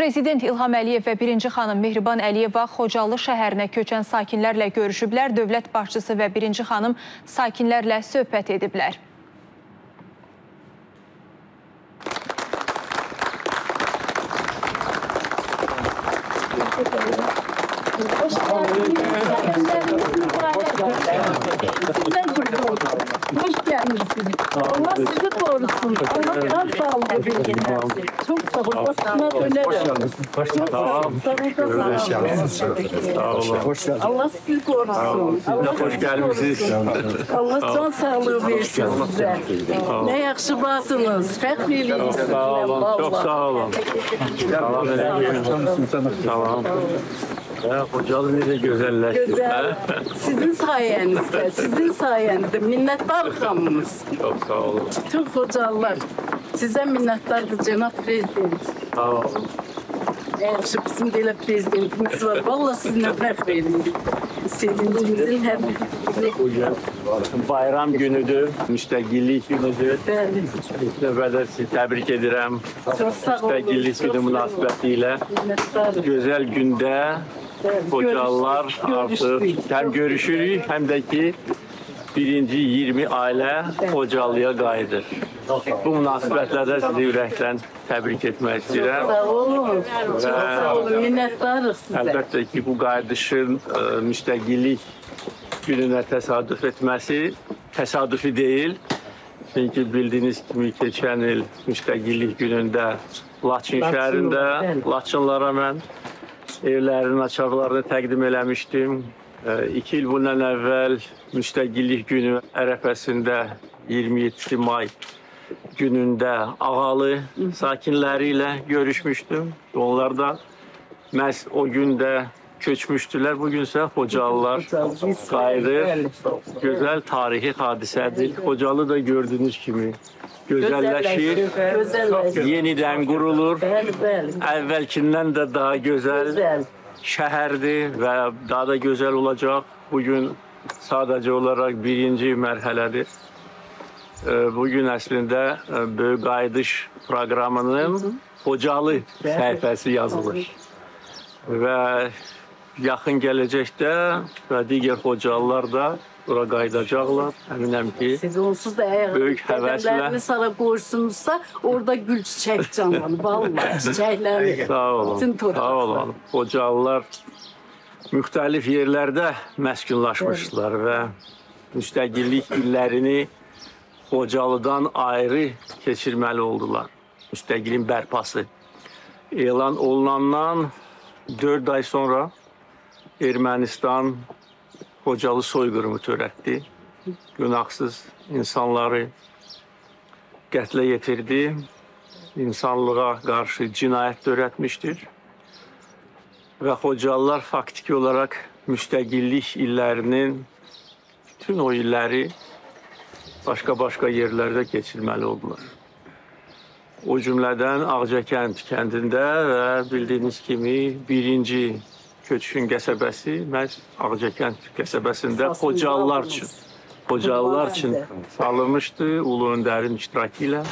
Prezident İlham Əliyev və birinci xanım Mehriban Əliyeva Xocalı şəhərinə köçən sakinlərlə görüşüblər. Dövlət başçısı və birinci xanım sakinlərlə söhbət ediblər. Hoş gelmişsiniz. Allah sizi korusun. Allah sağlığı Çok sağ olun. Başına dönerim. Çok sağ olun. Sağ olun. Allah sizi korusun. Allah Hoş gelmişsiniz. Allah can sağlığı versin size. Ne yakşı batınız. Fəxr Sağ olun, çok sağ olun. Aleyküm. Tamam. Ya Hocalı de güzelleşti. Güzel. Sizin sayenizde, sizin sayenizde. Minnettar hamımız. Çok sağ olun. Tüm hocalar. Size minnettardır Cenab Prezident. Sağ olun. Yaxşı, bizim də elə prezidentimiz var. Vallahi sizinlə fəxr edirik. Sevincimizin hər Bugün bayram günüdür, müstəqillik günüdür. Bəli. İlk növbədə sizi təbrik edirəm. Çox sağ olun. Müstəqillik günü münasibəti ilə. Minnəttarım. Gözəl gündə Bəli, hocalar görüşdük, artıq görüşdük. həm görüşürük, həm də ki birinci 20 ailə Hocalıya qayıdır. Bu münasibətlərdə sizi ürəkdən təbrik etmək istəyirəm. Sağ olun. Çox sağ olun. Minnəttarıq sizə. Əlbəttə ki, bu qayıdışın ə, müstəqillik gününə təsadüf etməsi təsadüfi deyil. Çünki bildiyiniz kimi keçən il müstəqillik günündə Laçın şəhərində Laçınlara mən evlərin açarlarını təqdim eləmişdim. Ə, İki il bundan əvvəl müstəqillik günü ərəfəsində 27 may günündə Ağalı sakinləri ilə görüşmüşdüm. Onlar da məhz o gündə köçmüşdülər. Bu gün isə Xocalılar qayıdır. Gözəl tarixi hadisədir. Xocalı da gördüyünüz kimi gözəlləşir, Gözəlləşir. yenidən qurulur. Əvvəlkindən də daha gözəl Gözəl. Şəhərdir və daha da gözəl olacaq. Bugün sadəcə olaraq birinci mərhələdir. Ee, Bugün əslində e, Böyük Qayıdış proqramının Xocalı səhifəsi yazılır. Və yaxın gələcəkdə və digər Xocalılar da bura qayıdacaqlar. Əminəm ki, Siz onsuz da eğer Böyük həvəslə. sara qoyursunuzsa, orada gül çiçək canlanır. Vallahi çiçəklər. Sağ olun. Bütün torpaq. Sağ olun. Xocalılar müxtəlif yerlərdə məskunlaşmışdılar və müstəqillik illərini Xocalıdan ayrı keçirməli oldular. Müstəqilin bərpası elan olunandan 4 ay sonra Ermənistan Xocalı soyqırımı törətdi. Günahsız insanları qətlə yetirdi. İnsanlığa qarşı cinayət törətmişdir. Və Xocalılar faktiki olaraq müstəqillik illərinin bütün o illəri başqa-başqa yerlərdə keçirməli oldular. O cümlədən Ağcakənd kəndində və bildiyiniz kimi birinci köçkün qəsəbəsi məhz Ağcakənd qəsəbəsində Xocalılar üçün Xocalılar üçün salınmışdı Ulu Öndərin iştirakı ilə.